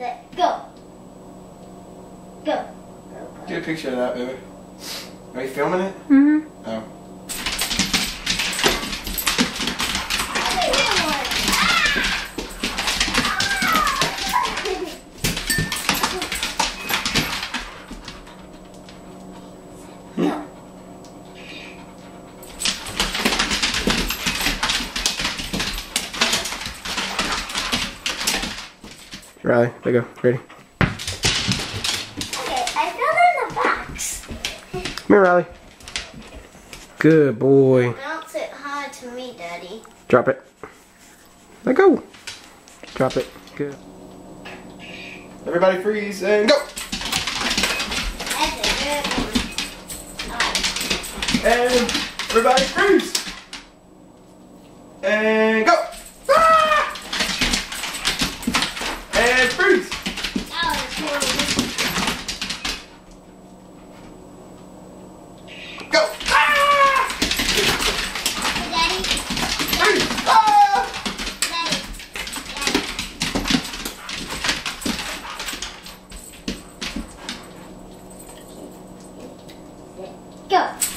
set, go. Go. Go, go. Get a picture of that, baby. Are you filming it? Mm-hmm. Riley, there you go. Ready? Okay, I filled in the box. Come here, Riley. Good boy. Bounce it hard to me, Daddy. Drop it. Let go. Drop it. Good. Everybody freeze and go. That's a good one. And everybody freeze. And Go! Go!